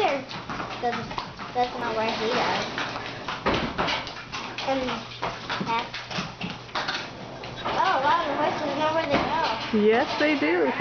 there. because that's not where he does. And that's, oh, a lot of the horses know where they go. Yes, they do.